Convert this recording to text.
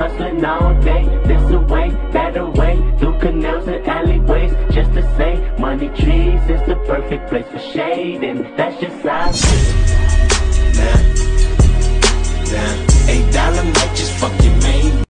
hustling all day. This a way, that a way, through canals and alleyways. Just to say, money trees is the perfect place for shade, and that's just how